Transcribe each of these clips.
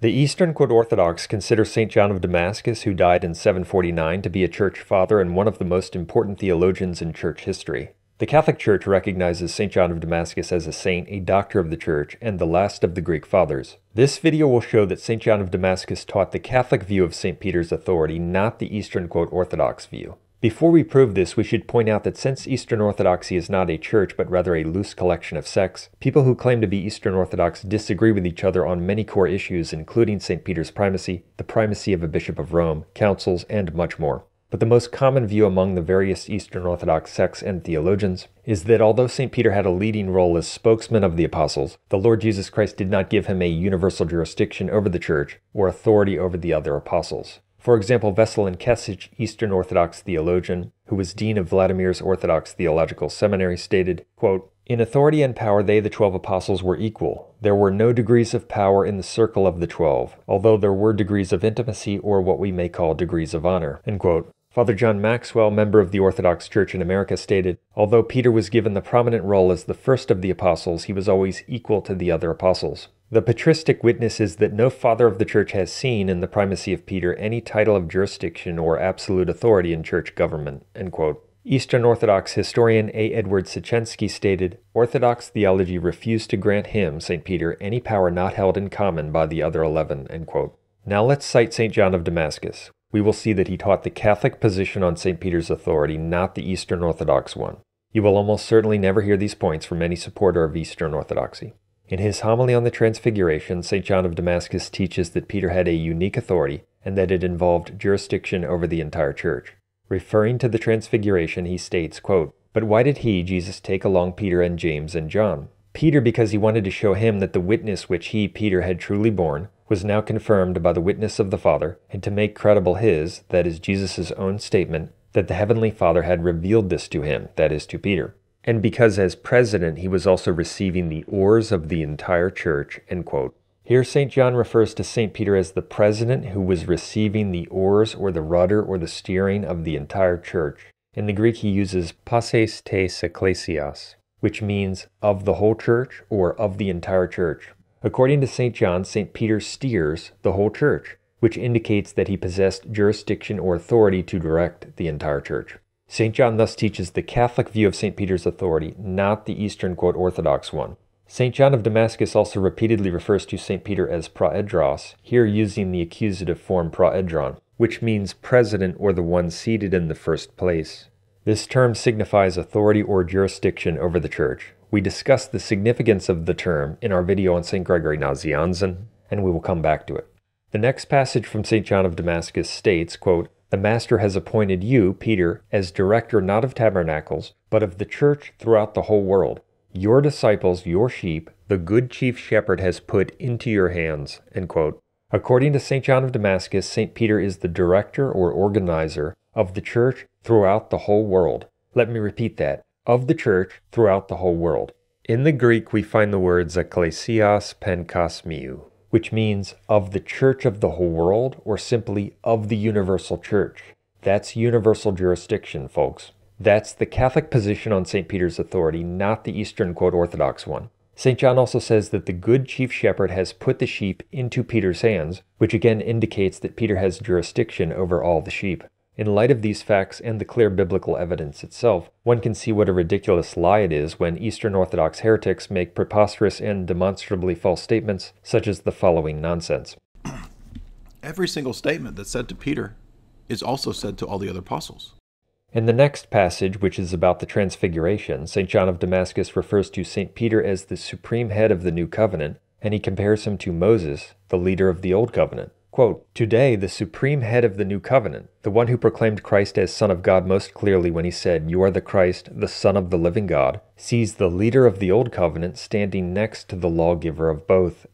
The Eastern quote Orthodox consider St. John of Damascus, who died in 749, to be a church father and one of the most important theologians in church history. The Catholic Church recognizes St. John of Damascus as a saint, a doctor of the Church, and the last of the Greek fathers. This video will show that St. John of Damascus taught the Catholic view of St. Peter's authority, not the Eastern Orthodox view. Before we prove this, we should point out that since Eastern Orthodoxy is not a church but rather a loose collection of sects, people who claim to be Eastern Orthodox disagree with each other on many core issues, including St. Peter's primacy, the primacy of a Bishop of Rome, councils, and much more. But the most common view among the various Eastern Orthodox sects and theologians is that although St. Peter had a leading role as spokesman of the apostles, the Lord Jesus Christ did not give him a universal jurisdiction over the church or authority over the other apostles. For example, Veselin Kesich, Eastern Orthodox theologian, who was dean of Vladimir's Orthodox Theological Seminary, stated, quote, In authority and power they, the twelve apostles, were equal. There were no degrees of power in the circle of the twelve, although there were degrees of intimacy or what we may call degrees of honor. End quote. Father John Maxwell, member of the Orthodox Church in America, stated, Although Peter was given the prominent role as the first of the apostles, he was always equal to the other apostles. The patristic witness is that no father of the church has seen in the primacy of Peter any title of jurisdiction or absolute authority in church government. Eastern Orthodox historian A. Edward Siecienski stated Orthodox theology refused to grant him, St. Peter, any power not held in common by the other eleven. Now let's cite St. John of Damascus. We will see that he taught the Catholic position on St. Peter's authority, not the Eastern Orthodox one. You will almost certainly never hear these points from any supporter of Eastern Orthodoxy. In his homily on the Transfiguration, St. John of Damascus teaches that Peter had a unique authority and that it involved jurisdiction over the entire church. Referring to the Transfiguration, he states, quote, But why did he, Jesus, take along Peter and James and John? Peter, because he wanted to show him that the witness which he, Peter, had truly borne, was now confirmed by the witness of the Father, and to make credible his, that is, Jesus' own statement, that the Heavenly Father had revealed this to him, that is, to Peter and because as president he was also receiving the oars of the entire church. Here, St. John refers to St. Peter as the president who was receiving the oars or the rudder or the steering of the entire church. In the Greek, he uses passes tes ecclesias, which means of the whole church or of the entire church. According to St. John, St. Peter steers the whole church, which indicates that he possessed jurisdiction or authority to direct the entire church. St. John thus teaches the Catholic view of St. Peter's authority, not the Eastern quote Orthodox one. St. John of Damascus also repeatedly refers to St. Peter as praedros, here using the accusative form praedron, which means president or the one seated in the first place. This term signifies authority or jurisdiction over the church. We discussed the significance of the term in our video on St. Gregory Nazianzen, and we will come back to it. The next passage from St. John of Damascus states, quote, the Master has appointed you, Peter, as director not of tabernacles, but of the church throughout the whole world. Your disciples, your sheep, the good chief shepherd has put into your hands. According to St. John of Damascus, St. Peter is the director or organizer of the church throughout the whole world. Let me repeat that of the church throughout the whole world. In the Greek, we find the words ekklesias pankosmiou, which means of the church of the whole world or simply of the universal church. That's universal jurisdiction, folks. That's the Catholic position on St. Peter's authority, not the Eastern quote Orthodox one. St. John also says that the good chief shepherd has put the sheep into Peter's hands, which again indicates that Peter has jurisdiction over all the sheep. In light of these facts and the clear biblical evidence itself, one can see what a ridiculous lie it is when Eastern Orthodox heretics make preposterous and demonstrably false statements, such as the following nonsense. Every single statement that's said to Peter is also said to all the other apostles. In the next passage, which is about the Transfiguration, St. John of Damascus refers to St. Peter as the supreme head of the new covenant, and he compares him to Moses, the leader of the old covenant. Quote, Today, the supreme head of the new covenant, the one who proclaimed Christ as Son of God most clearly when he said, You are the Christ, the Son of the living God, sees the leader of the old covenant standing next to the lawgiver of both.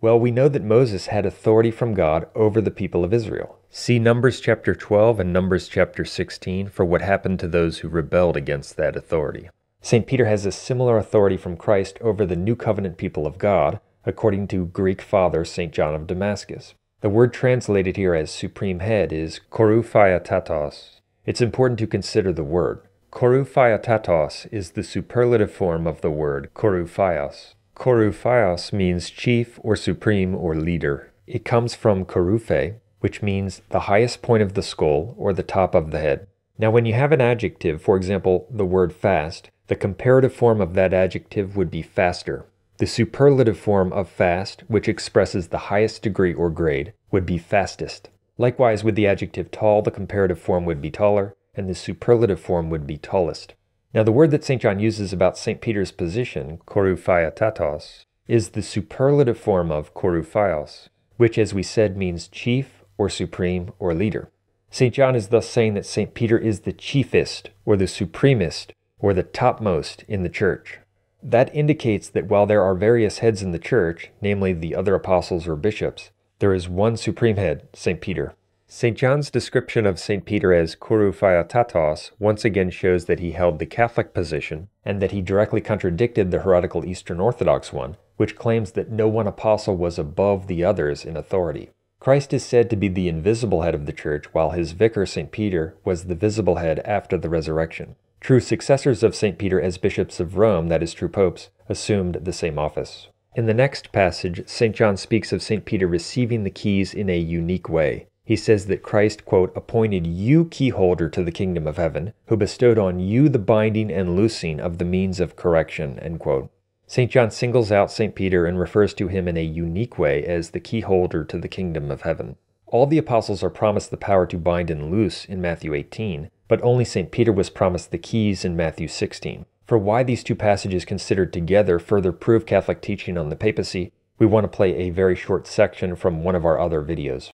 Well, we know that Moses had authority from God over the people of Israel. See Numbers chapter 12 and Numbers chapter 16 for what happened to those who rebelled against that authority. St. Peter has a similar authority from Christ over the new covenant people of God, according to Greek father St. John of Damascus. The word translated here as supreme head is koruphaiatatos. It's important to consider the word. Koruphaiatatos is the superlative form of the word koruphaios. Koruphaios means chief or supreme or leader. It comes from koruphe, which means the highest point of the skull or the top of the head. Now, when you have an adjective, for example, the word fast, the comparative form of that adjective would be faster. The superlative form of fast, which expresses the highest degree or grade, would be fastest. Likewise, with the adjective tall, the comparative form would be taller, and the superlative form would be tallest. Now, the word that St. John uses about St. Peter's position, koruphaiatatos, is the superlative form of koruphaios, which, as we said, means chief or supreme or leader. St. John is thus saying that St. Peter is the chiefest, or the supremest, or the topmost in the church. That indicates that while there are various heads in the church, namely the other apostles or bishops, there is one supreme head, St. Peter. St. John's description of St. Peter as koruphaiatatos once again shows that he held the Catholic position and that he directly contradicted the heretical Eastern Orthodox one, which claims that no one apostle was above the others in authority. Christ is said to be the invisible head of the church, while his vicar, St. Peter, was the visible head after the resurrection. True successors of St. Peter as bishops of Rome, that is, true popes, assumed the same office. In the next passage, St. John speaks of St. Peter receiving the keys in a unique way. He says that Christ, quote, appointed you keyholder to the kingdom of heaven, who bestowed on you the binding and loosing of the means of correction, end quote. St. John singles out St. Peter and refers to him in a unique way as the keyholder to the kingdom of heaven. All the apostles are promised the power to bind and loose in Matthew 18, but only St. Peter was promised the keys in Matthew 16. For why these two passages considered together further prove Catholic teaching on the papacy, we want to play a very short section from one of our other videos.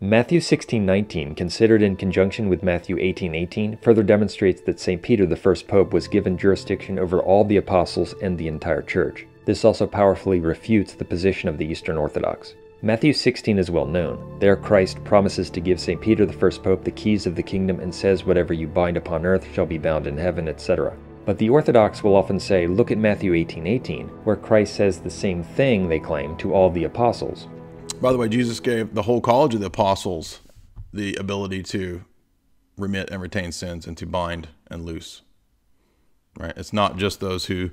Matthew 16:19, considered in conjunction with Matthew 18:18, further demonstrates that St. Peter, the first pope, was given jurisdiction over all the apostles and the entire church. This also powerfully refutes the position of the Eastern Orthodox. Matthew 16 is well known. There Christ promises to give St. Peter, the first pope, the keys of the kingdom and says, Whatever you bind upon earth shall be bound in heaven, etc. But the Orthodox will often say, Look at Matthew 18:18, where Christ says the same thing, they claim, to all the apostles. By the way, Jesus gave the whole college of the apostles the ability to remit and retain sins and to bind and loose. Right? It's not just those who,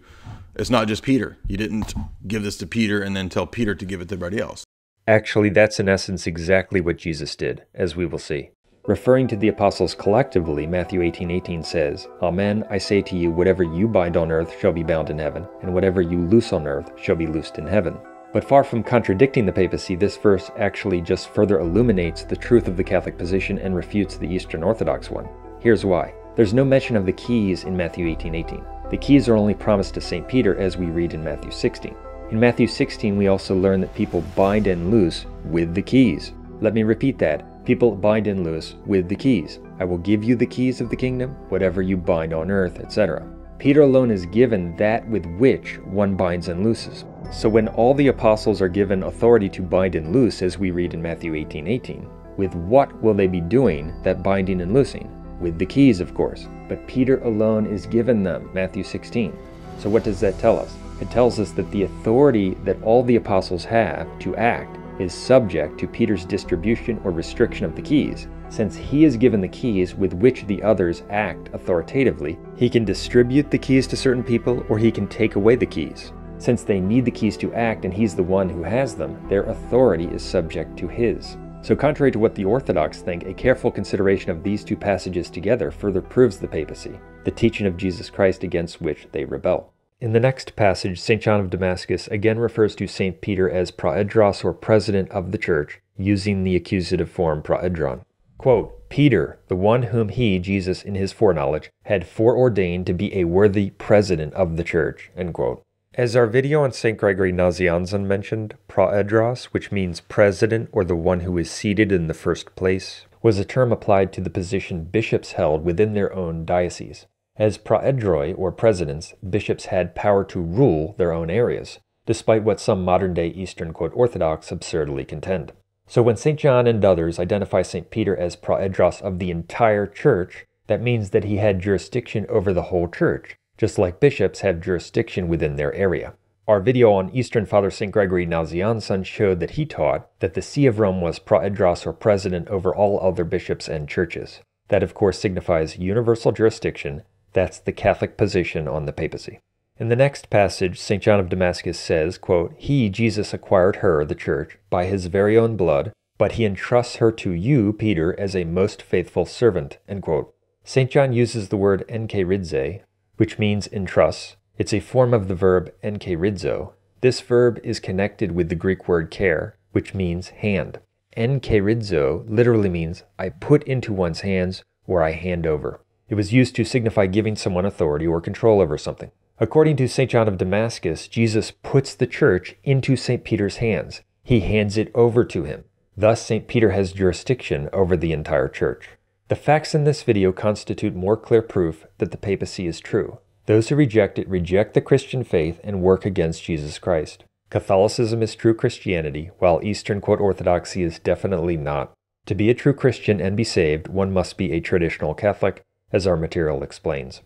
it's not just Peter. You didn't give this to Peter and then tell Peter to give it to everybody else. Actually, that's in essence exactly what Jesus did, as we will see. Referring to the apostles collectively, Matthew 18:18 18 says, "Amen, I say to you, whatever you bind on earth shall be bound in heaven, and whatever you loose on earth shall be loosed in heaven." But far from contradicting the papacy, this verse actually just further illuminates the truth of the Catholic position and refutes the Eastern Orthodox one. Here's why. There's no mention of the keys in Matthew 18:18. 18. The keys are only promised to St. Peter as we read in Matthew 16. In Matthew 16, we also learn that people bind and loose with the keys. Let me repeat that. People bind and loose with the keys. I will give you the keys of the kingdom, whatever you bind on earth, etc. Peter alone is given that with which one binds and looses. So when all the apostles are given authority to bind and loose, as we read in Matthew 18 18, with what will they be doing that binding and loosing? With the keys, of course. But Peter alone is given them, Matthew 16. So what does that tell us? It tells us that the authority that all the apostles have to act is subject to Peter's distribution or restriction of the keys. Since he is given the keys with which the others act authoritatively, he can distribute the keys to certain people or he can take away the keys. Since they need the keys to act and he's the one who has them, their authority is subject to his. So, contrary to what the Orthodox think, a careful consideration of these two passages together further proves the papacy, the teaching of Jesus Christ against which they rebel. In the next passage, St. John of Damascus again refers to St. Peter as praedros or president of the church, using the accusative form praedron. Quote, Peter, the one whom he, Jesus, in his foreknowledge, had foreordained to be a worthy president of the church. As our video on St. Gregory Nazianzen mentioned, praedros, which means president or the one who is seated in the first place, was a term applied to the position bishops held within their own diocese. As praedroi, or presidents, bishops had power to rule their own areas, despite what some modern day Eastern quote, Orthodox absurdly contend. So when St. John and others identify St. Peter as praedros of the entire church, that means that he had jurisdiction over the whole church, just like bishops have jurisdiction within their area. Our video on Eastern Father St. Gregory Nazianzen showed that he taught that the See of Rome was praedros or president over all other bishops and churches. That, of course, signifies universal jurisdiction. That's the Catholic position on the papacy. In the next passage, St. John of Damascus says, quote, He, Jesus, acquired her, the church, by his very own blood, but he entrusts her to you, Peter, as a most faithful servant. St. John uses the word encheirizē, which means entrusts. It's a form of the verb encheirizo. This verb is connected with the Greek word cheir, which means hand. Encheirizo literally means I put into one's hands or I hand over. It was used to signify giving someone authority or control over something. According to St. John of Damascus, Jesus puts the church into St. Peter's hands. He hands it over to him. Thus, St. Peter has jurisdiction over the entire church. The facts in this video constitute more clear proof that the papacy is true. Those who reject it reject the Christian faith and work against Jesus Christ. Catholicism is true Christianity, while Eastern quote Orthodoxy is definitely not. To be a true Christian and be saved, one must be a traditional Catholic, as our material explains.